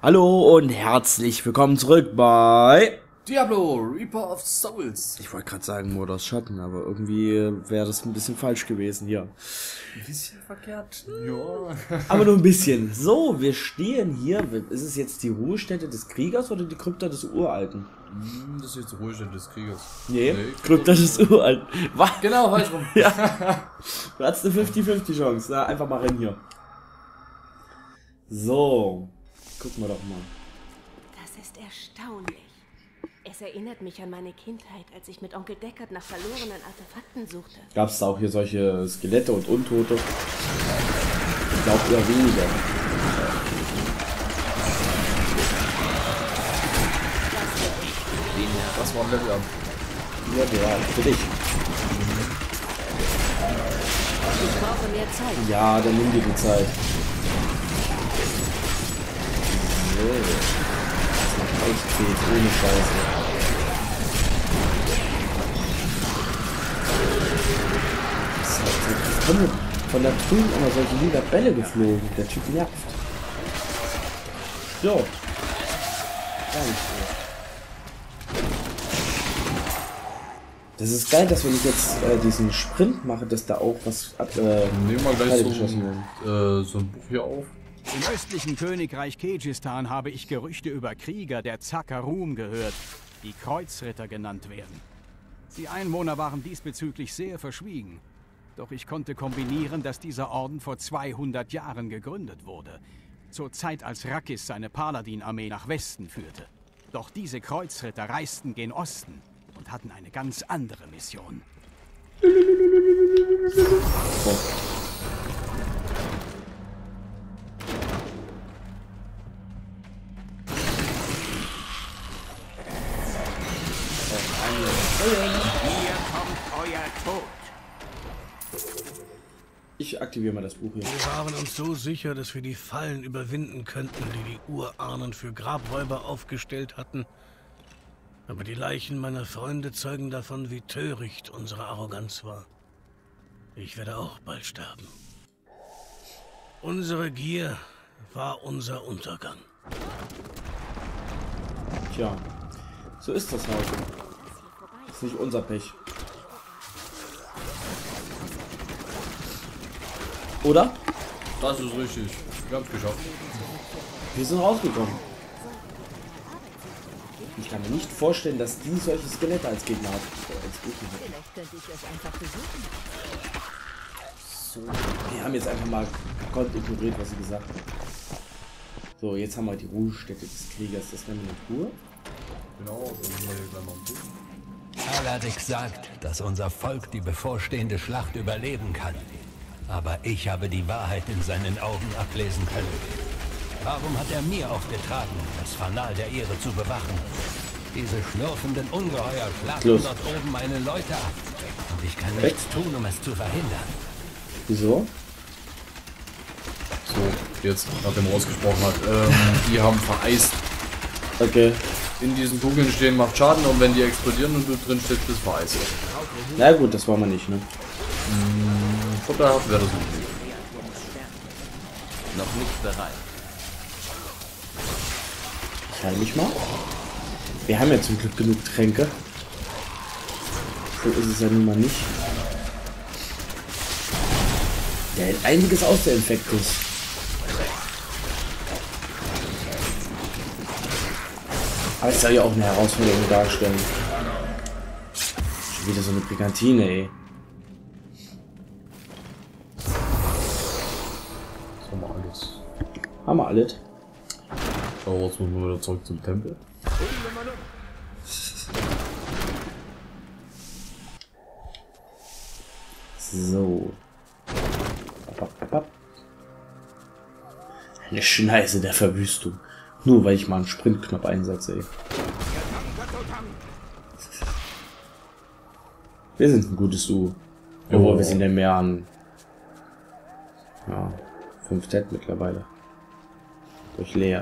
Hallo und herzlich willkommen zurück bei Diablo, Reaper of Souls. Ich wollte gerade sagen Modus Schatten, aber irgendwie wäre das ein bisschen falsch gewesen hier. Ein bisschen verkehrt. Ja. Aber nur ein bisschen. So, wir stehen hier. Ist es jetzt die Ruhestätte des Kriegers oder die Krypta des Uralten? Hm, Das ist jetzt die Ruhestätte des Kriegers. Nee, Krypta des Uralten. Was? Genau, falsch rum. Ja. Du hast eine 50-50 Chance. Na, einfach mal rein hier. So. Gucken wir doch mal. Das ist erstaunlich. Es erinnert mich an meine Kindheit, als ich mit Onkel Deckard nach verlorenen Artefakten suchte. Gab es da auch hier solche Skelette und Untote? Ich glaube eher weniger. Das war ein Level up. Ja, ja, für dich. Ich brauche mehr Zeit. Ja, dann nimm dir die Zeit. So. Das macht echt viel, ohne Scheiße. Das kommen von da drüben immer solche lila Bälle geflogen. Der Typ nervt. So. Gar nicht so. Das ist geil, dass wenn ich jetzt äh, diesen Sprint mache, dass da auch was ab, äh, Nehmen wir gleich so, ein, äh, so ein Buch hier auf. Im östlichen Königreich Kyrgyzstan habe ich Gerüchte über Krieger der Zakarum gehört, die Kreuzritter genannt werden. Die Einwohner waren diesbezüglich sehr verschwiegen. Doch ich konnte kombinieren, dass dieser Orden vor 200 Jahren gegründet wurde. Zur Zeit, als Rakis seine Paladin-Armee nach Westen führte. Doch diese Kreuzritter reisten gen Osten und hatten eine ganz andere Mission. Hier kommt euer Tod. Ich aktiviere mal das Buch hier. Wir waren uns so sicher, dass wir die Fallen überwinden könnten, die die Urahnen für Grabräuber aufgestellt hatten. Aber die Leichen meiner Freunde zeugen davon, wie töricht unsere Arroganz war. Ich werde auch bald sterben. Unsere Gier war unser Untergang. Tja, so ist das halt. Ist nicht unser Pech. Oder? Das ist richtig. Wir haben es geschafft. Wir sind rausgekommen. Ich kann mir nicht vorstellen, dass die solche Skelette als Gegner hat. Äh, Als Gegner. So. Wir haben jetzt einfach mal gekonnt ignoriert, was sie gesagt hat. So, jetzt haben wir die Ruhestätte des Kriegers. Das nennen wir Natur. Genau, dann sind wir Aladik sagt, dass unser Volk die bevorstehende Schlacht überleben kann. Aber ich habe die Wahrheit in seinen Augen ablesen können. Warum hat er mir aufgetragen, das Fanal der Ehre zu bewachen? Diese schlurfenden Ungeheuer schlachten Los. dort oben meine Leute ab. Und ich kann nichts tun, um es zu verhindern. Wieso? So, jetzt, nachdem er ausgesprochen hat. Ähm, die haben vereist. Okay. In diesen Kugeln stehen, macht Schaden und wenn die explodieren und du drin steht, bist du vereist. Na gut, das wollen wir nicht, ne? Von daher wäre das nicht. Noch nicht bereit. Ich heile mich mal. Wir haben ja zum Glück genug Tränke. So ist es ja nun mal nicht. Der hält einiges aus, der Infektus. Aber es soll ja auch eine Herausforderung darstellen. Schon wieder so eine Brigantine, ey. Das haben wir alles. Haben wir alles? So, jetzt müssen wir wieder zurück zum Tempel. So. Eine Schneise der Verwüstung. Nur weil ich mal einen Sprintknopf einsetze, ey. Wir sind ein gutes Du. Obwohl, wir sind ja mehr an... Ja, 5 Tet mittlerweile. Durch Lea.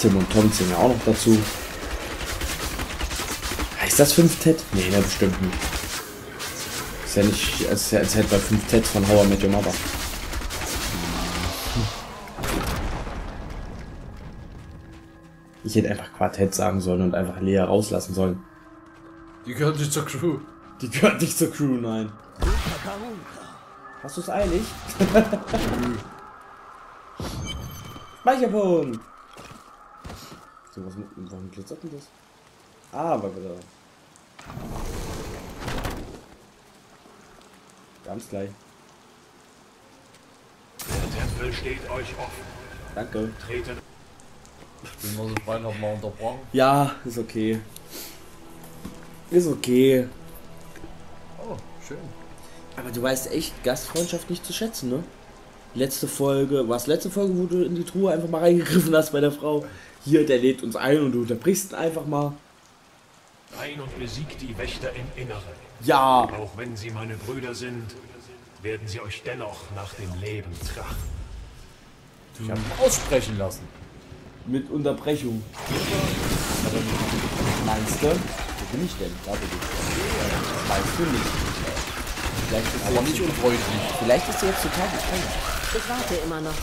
Tim und Tom zählen ja auch noch dazu. Heißt das 5 Tet? Nee, ne, bestimmt nicht. Ist ja nicht, ja als hätte bei 5 Tet von How I Met Your Mother. Ich hätte einfach Quartett sagen sollen und einfach Lea rauslassen sollen. Die gehört nicht zur Crew. Die gehört nicht zur Crew, nein. Hast du es eilig? Speicherpunkt! So, was mit, warum glitzert denn das? Ah, weil wir da. Ganz gleich. Der Tempel steht euch offen. Danke. Tretet Bin wir so frei noch mal unterbrochen. Ja, ist okay. Ist okay. Oh, schön. Aber du weißt echt Gastfreundschaft nicht zu schätzen, ne? Letzte Folge, was letzte Folge, wo du in die Truhe einfach mal reingegriffen hast bei der Frau. Hier, der lädt uns ein und du unterbrichst ihn einfach mal. ein und besiegt die Wächter im Inneren. Ja, Auch wenn sie meine Brüder sind, werden sie euch dennoch nach dem Leben trachten. Ich habe ihn aussprechen lassen. Mit Unterbrechung. Meinst du? Wo bin ich denn? Da bin ich. Das weißt du nicht. Vielleicht ist Aber nicht unfreundlich. Vielleicht ist sie jetzt total gefangen. Ich warte immer noch.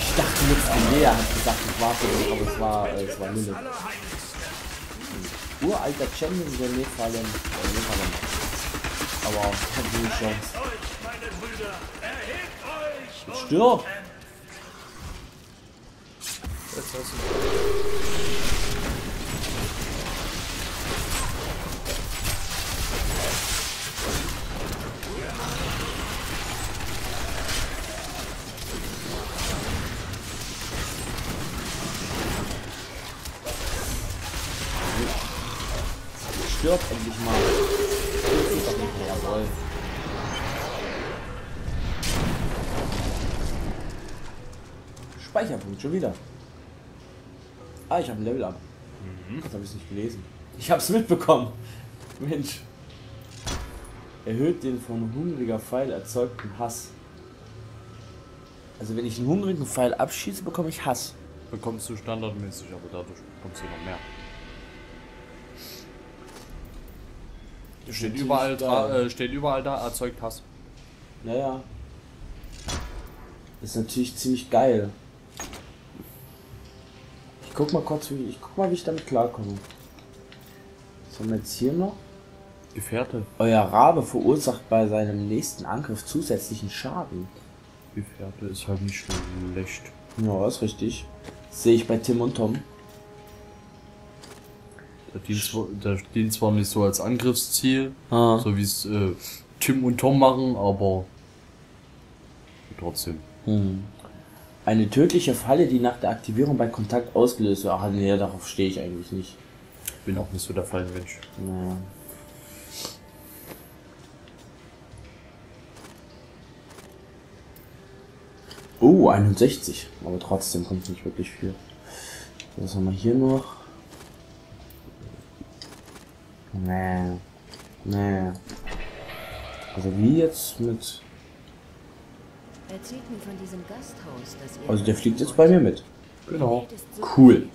Ich dachte jetzt, die Lea hat gesagt, ich warte, aber es war, äh, es war. Ein uralter Champion der Nephalem. Äh, Nephalem. Aber hat die Chance. Meine Brüder, erhebt euch! Stirb! Du. Stirb endlich mal. Jawohl. Speicherpunkt, schon wieder. Ah, ich habe ein Level up. Das habe ich nicht gelesen. Ich habe es mitbekommen. Mensch. Erhöht den von hungriger Pfeil erzeugten Hass. Also wenn ich einen hungrigen Pfeil abschieße, bekomme ich Hass. Bekommst du standardmäßig, aber dadurch bekommst du noch mehr. Steht überall, da, äh, steht überall da, erzeugt Hass. Naja. Ist natürlich ziemlich geil. Guck mal kurz, wie ich guck mal, wie ich damit klarkomme. Was haben wir jetzt hier noch? Gefährte. Euer Rabe verursacht bei seinem nächsten Angriff zusätzlichen Schaden. Gefährte ist halt nicht schlecht. Ja, ist richtig. Sehe ich bei Tim und Tom. Der dient, zwar, zwar nicht so als Angriffsziel, Ah. so wie es äh, Tim und Tom machen, aber trotzdem. Hm. Eine tödliche Falle, die nach der Aktivierung bei Kontakt ausgelöst wird. Ach nee, darauf stehe ich eigentlich nicht. Bin auch nicht so der Fallenmensch. Naja. Oh, 61. Aber trotzdem kommt nicht wirklich viel. Was haben wir hier noch? Nee. Nee. Also wie jetzt mit... Erzählt mir von diesem Gasthaus, das ihr... Also der fliegt jetzt bei mir mit. Genau. Cool.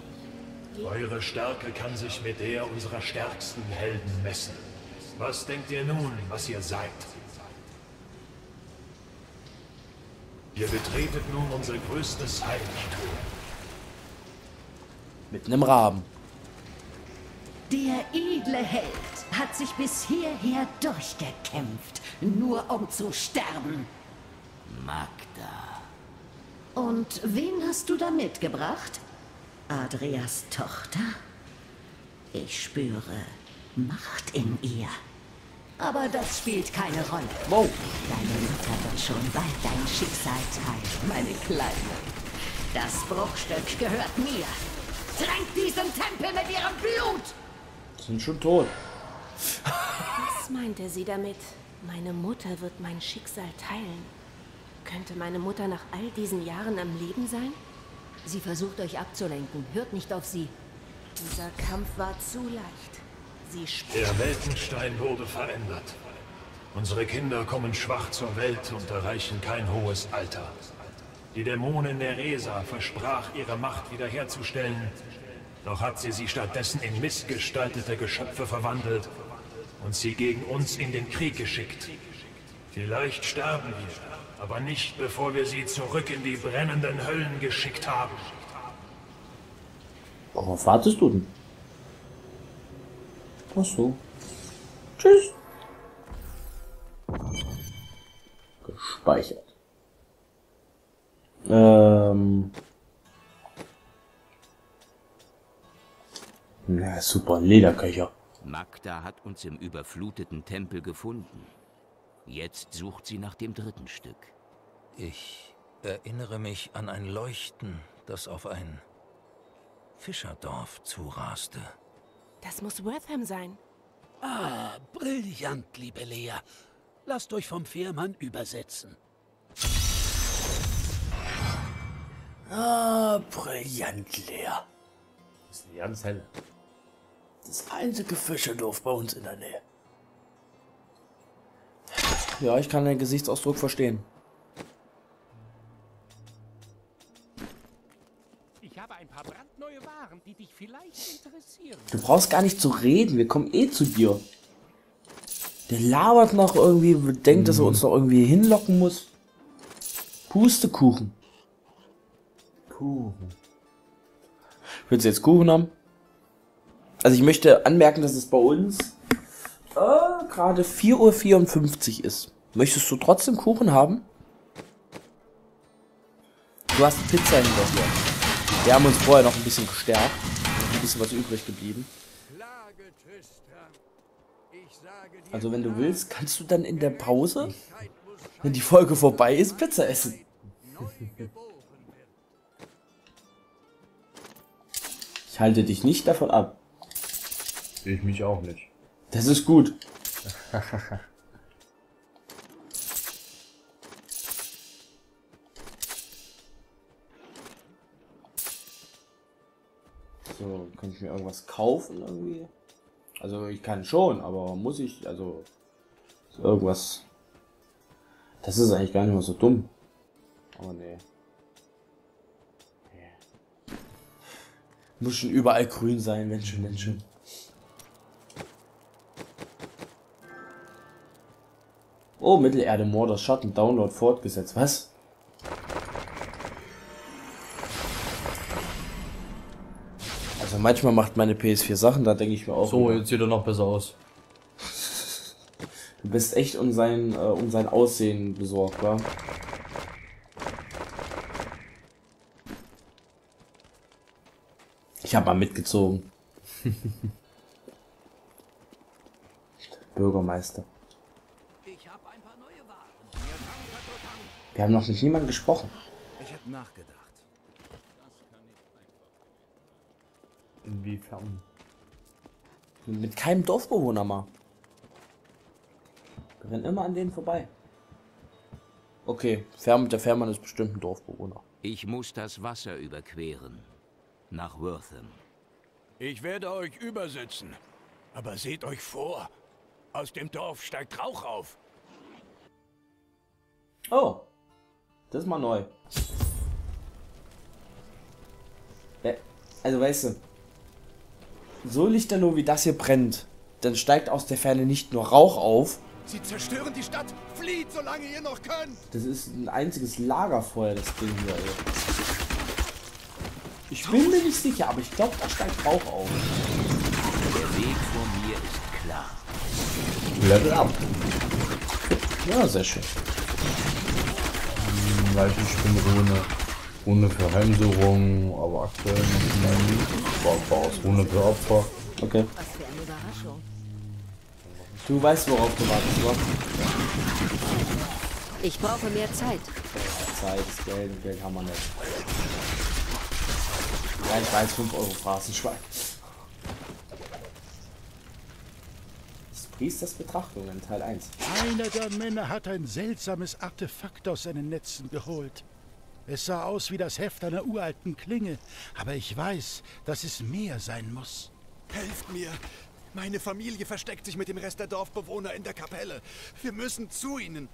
Eure Stärke kann sich mit der unserer stärksten Helden messen. Was denkt ihr nun, was ihr seid? Ihr betretet nun unser größtes Heiligtum. Mit einem Raben. Der edle Held hat sich bis hierher durchgekämpft, nur um zu sterben. Magda. Und wen hast du da mitgebracht? Adrias Tochter? Ich spüre Macht in ihr. Aber das spielt keine Rolle. Wow. Deine Mutter wird schon bald dein Schicksal teilen, meine Kleine. Das Bruchstück gehört mir. Tränkt diesen Tempel mit ihrem Blut! Sind schon tot. Was meinte sie damit? Meine Mutter wird mein Schicksal teilen. Könnte meine Mutter nach all diesen Jahren am Leben sein? Sie versucht euch abzulenken. Hört nicht auf sie. Dieser Kampf war zu leicht. Sie Der Weltenstein wurde verändert. Unsere Kinder kommen schwach zur Welt und erreichen kein hohes Alter. Die Dämonin Neresa versprach, ihre Macht wiederherzustellen, doch hat sie sie stattdessen in missgestaltete Geschöpfe verwandelt und sie gegen uns in den Krieg geschickt. Vielleicht sterben wir, aber nicht bevor wir sie zurück in die brennenden Höllen geschickt haben. Worauf wartest du denn? Ach so. Tschüss. Gespeichert. Ähm. Na super, Lederköcher. Magda hat uns im überfluteten Tempel gefunden. Jetzt sucht sie nach dem dritten Stück. Ich erinnere mich an ein Leuchten, das auf ein Fischerdorf zuraste. Das muss Wortham sein. Ah, brillant, liebe Lea. Lasst euch vom Fährmann übersetzen. Ah, brillant leer. Das ist ganz hell. Das einzige Fischerdorf bei uns in der Nähe. Ja, ich kann den Gesichtsausdruck verstehen. Ich habe ein paar brandneue Waren, die dich vielleicht interessieren. Du brauchst gar nicht zu reden, wir kommen eh zu dir. Der labert noch irgendwie, denkt, dass er uns noch irgendwie hinlocken muss. Pustekuchen. Kuchen. Willst du jetzt Kuchen haben? Also ich möchte anmerken, dass es bei uns äh, gerade 4.54 Uhr ist. Möchtest du trotzdem Kuchen haben? Du hast Pizza hinter dir. Wir haben uns vorher noch ein bisschen gestärkt. Ein bisschen was übrig geblieben. Also wenn du willst, kannst du dann in der Pause, wenn die Folge vorbei ist, Pizza essen. Ich halte dich nicht davon ab. Ich mich auch nicht. Das ist gut. so, kann ich mir irgendwas kaufen irgendwie? Also ich kann schon, aber muss ich, also so irgendwas. Das ist eigentlich gar nicht mal so dumm. Aber nee. nee. Muss schon überall grün sein, wenn schon, wenn schon. Oh, Mittelerde Mordor Schatten Download fortgesetzt. Was? Also manchmal macht meine PS4 Sachen, da denke ich mir auch. So, immer, jetzt sieht er noch besser aus. Du bist echt um sein, äh, um sein Aussehen besorgt, wa? Ich habe mal mitgezogen. Bürgermeister. Wir haben noch mit niemandem gesprochen. Ich habe nachgedacht. Inwiefern? Mit keinem Dorfbewohner mal. Wir rennen immer an denen vorbei. Okay, Fähr der Fährmann ist bestimmt ein Dorfbewohner. Ich muss das Wasser überqueren. Nach Wortham. Ich werde euch übersetzen. Aber seht euch vor. Aus dem Dorf steigt Rauch auf. Oh, das ist mal neu. Äh, Also weißt du, so lichterloh wie das hier brennt, dann steigt aus der Ferne nicht nur Rauch auf, Sie zerstören die Stadt. Flieht, solange ihr noch könnt. das ist ein einziges Lagerfeuer, das Ding hier. Ey. Ich bin mir nicht sicher, aber ich glaube, da steigt Rauch auf. Der Weg vor mir ist klar. Level up. Ja, sehr schön. Hm, Leichenspin Rune. Rune für Heimsuchung, aber aktuell noch nicht. War aus Rune für Opfer. Okay. Was für eine Überraschung. Du weißt, worauf du wartest, wa? Ich brauche mehr Zeit. Zeit ist Geld und Geld haben wir nicht. Ja, ich weiß, 5 Euro Phrasenschwein. Priesters Betrachtungen, Teil 1. Einer der Männer hat ein seltsames Artefakt aus seinen Netzen geholt. Es sah aus wie das Heft einer uralten Klinge, aber ich weiß, dass es mehr sein muss. Helft mir! Meine Familie versteckt sich mit dem Rest der Dorfbewohner in der Kapelle. Wir müssen zu ihnen.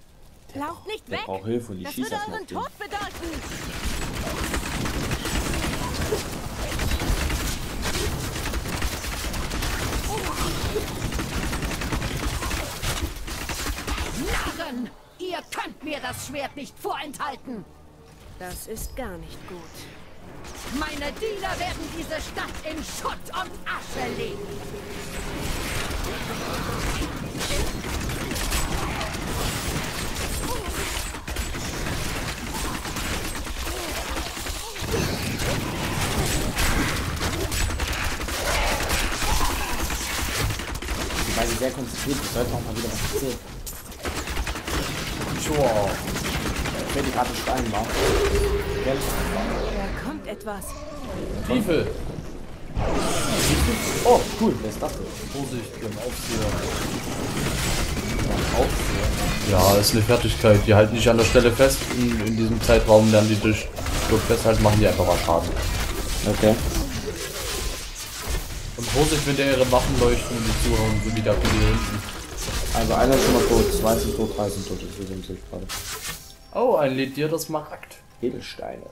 Lauft nicht Der weg! braucht Hilfe und die Das würde das euren. Tod bedeuten! Narren! Ihr könnt mir das Schwert nicht vorenthalten! Das ist gar nicht gut. Meine Diener werden diese Stadt in Schutt und Asche legen. Die beiden sehr konzentriert, ich sollte auch mal wieder was erzählen. Sure. Ich fällt gerade ein Stein, wa? Da kommt etwas. Stiefel. Oh, cool, wer ist das denn? Vorsicht, wir haben Aufseher. Ja, ist eine Fertigkeit. Die halten dich an der Stelle fest. In, in diesem Zeitraum lernen die dich dort festhalten, machen die einfach mal Schaden. Okay. Und Vorsicht, wenn der ihre Waffen leuchten und die zuhauen, so wie da viele hier hinten. Also einer ist schon mal tot, zwei sind tot, drei sind tot. Das ist sich gerade. Oh, ein ledierter Smaragd. Edelsteine.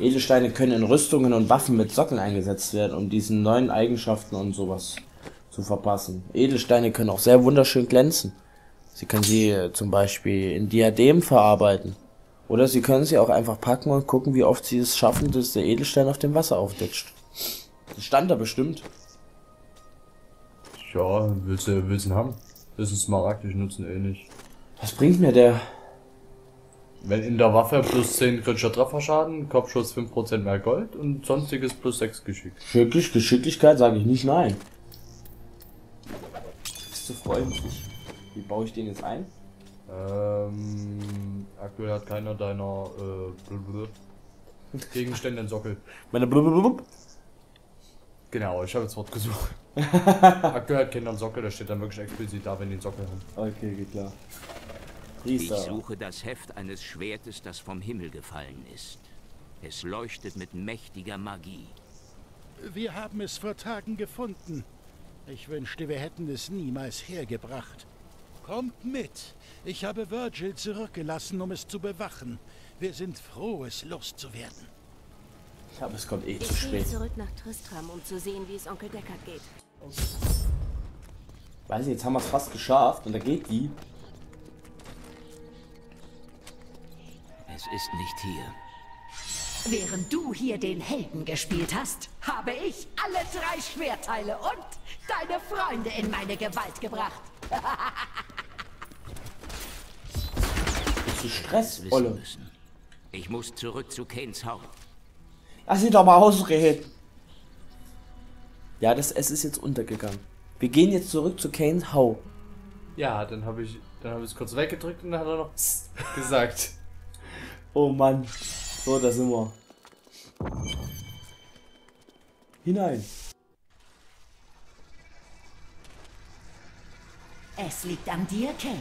Edelsteine können in Rüstungen und Waffen mit Sockeln eingesetzt werden, um diesen neuen Eigenschaften und sowas zu verpassen. Edelsteine können auch sehr wunderschön glänzen. Sie können sie äh, zum Beispiel in Diadem verarbeiten. Oder Sie können sie auch einfach packen und gucken, wie oft Sie es schaffen, dass der Edelstein auf dem Wasser aufditscht. Das stand da bestimmt. Ja, willst du, willst du ihn haben? Das ist ein Smaragd, ich nutze ihn eh nicht. Was bringt mir der? Wenn in der Waffe plus 10 kritischer Trefferschaden, Kopfschuss 5% mehr Gold und sonstiges plus 6 Geschick. Geschicklich, Geschicklichkeit sage ich nicht nein. Bist du freundlich? Wie baue ich den jetzt ein? Ähm, aktuell hat keiner deiner äh, Gegenstände einen Sockel. Meine Blub Genau, ich habe das Wort gesucht. aktuell hat keiner einen Sockel, da steht dann wirklich explizit da, wenn die einen Sockel haben. Okay, geht klar. Ich Priester. suche das Heft eines Schwertes, das vom Himmel gefallen ist. Es leuchtet mit mächtiger Magie. Wir haben es vor Tagen gefunden. Ich wünschte, wir hätten es niemals hergebracht. Kommt mit. Ich habe Virgil zurückgelassen, um es zu bewachen. Wir sind froh, es loszuwerden. Aber es kommt eh Ich zu gehe spät. zurück nach Tristram, um zu sehen, wie es Onkel Deckard geht. Weiß ich, jetzt haben wir es fast geschafft und da geht die. Es ist nicht hier. Während du hier den Helden gespielt hast, habe ich alle drei Schwerteile und deine Freunde in meine Gewalt gebracht. Zu Stress, Wissen Olle. müssen. Ich muss zurück zu Kanes Haus. Lass sie doch mal ausreden. Ja, das S ist jetzt untergegangen. Wir gehen jetzt zurück zu Kane's Hau. Ja, dann habe ich dann habe ich es kurz weggedrückt und dann hat er noch gesagt. Oh Mann. So, da sind wir. Hinein. Es liegt an dir, Kane.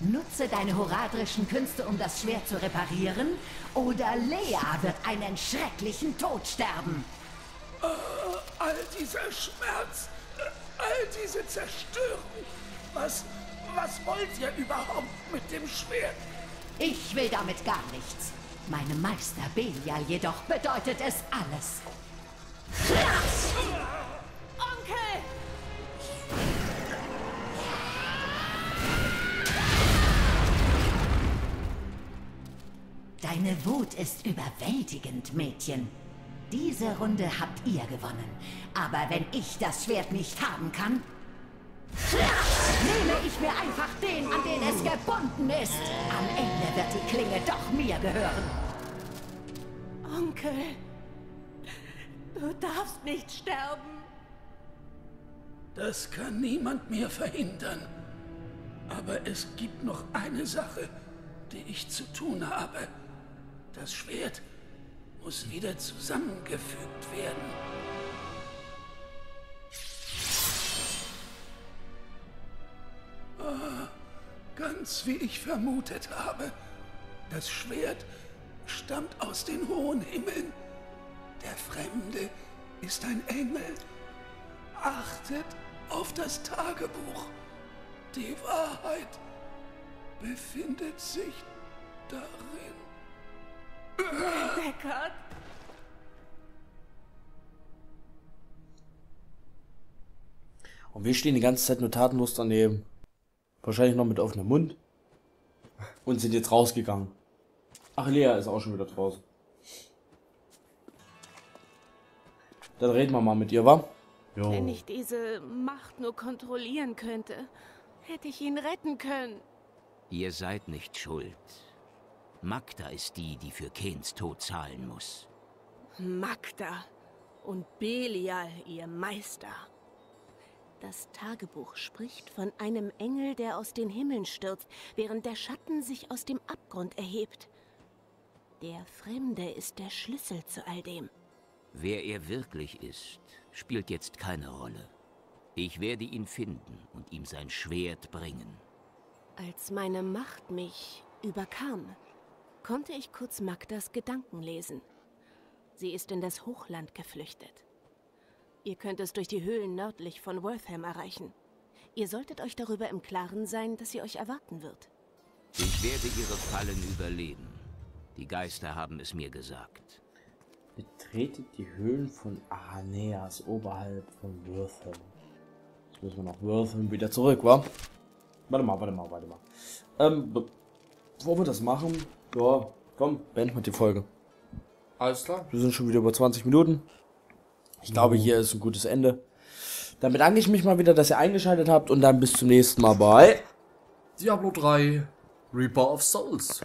Nutze deine horadrischen Künste, um das Schwert zu reparieren, oder Lea wird einen schrecklichen Tod sterben. All dieser Schmerz, äh, all diese Zerstörung. Was, was wollt ihr überhaupt mit dem Schwert? Ich will damit gar nichts. Meinem Meister Belial jedoch bedeutet es alles. Onkel! Deine Wut ist überwältigend, Mädchen. Diese Runde habt ihr gewonnen. Aber wenn ich das Schwert nicht haben kann, nehme ich mir einfach den, an den es gebunden ist. Am Ende wird die Klinge doch mir gehören. Onkel! Du darfst nicht sterben! Das kann niemand mehr verhindern. Aber es gibt noch eine Sache, die ich zu tun habe. Das Schwert muss wieder zusammengefügt werden. Ah, ganz wie ich vermutet habe. Das Schwert stammt aus den hohen Himmeln. Der Fremde ist ein Engel. Achtet auf das Tagebuch. Die Wahrheit befindet sich darin. Deckard! Und wir stehen die ganze Zeit nur tatenlos daneben. Wahrscheinlich noch mit offenem Mund. Und sind jetzt rausgegangen. Ach, Lea ist auch schon wieder draußen. Dann reden wir mal mit ihr, wa? Jo. Wenn ich diese Macht nur kontrollieren könnte, hätte ich ihn retten können. Ihr seid nicht schuld. Magda ist die, die für Kens Tod zahlen muss. Magda und Belial, ihr Meister. Das Tagebuch spricht von einem Engel, der aus den Himmeln stürzt, während der Schatten sich aus dem Abgrund erhebt. Der Fremde ist der Schlüssel zu all dem. Wer er wirklich ist, spielt jetzt keine Rolle. Ich werde ihn finden und ihm sein Schwert bringen. Als meine Macht mich überkam, konnte ich kurz Magdas Gedanken lesen. Sie ist in das Hochland geflüchtet. Ihr könnt es durch die Höhlen nördlich von Wortham erreichen. Ihr solltet euch darüber im Klaren sein, dass sie euch erwarten wird. Ich werde ihre Fallen überleben. Die Geister haben es mir gesagt. Betretet die Höhlen von Aeneas oberhalb von Wortham. Jetzt müssen wir nach Wortham wieder zurück, wa? Warte mal, warte mal, warte mal. Ähm, be- bevor wir das machen, ja, komm, beenden wir die Folge. Alles klar. Wir sind schon wieder über 20 Minuten. Ich glaube, hier ist ein gutes Ende. Dann bedanke ich mich mal wieder, dass ihr eingeschaltet habt und dann bis zum nächsten Mal bei Diablo 3 Reaper of Souls.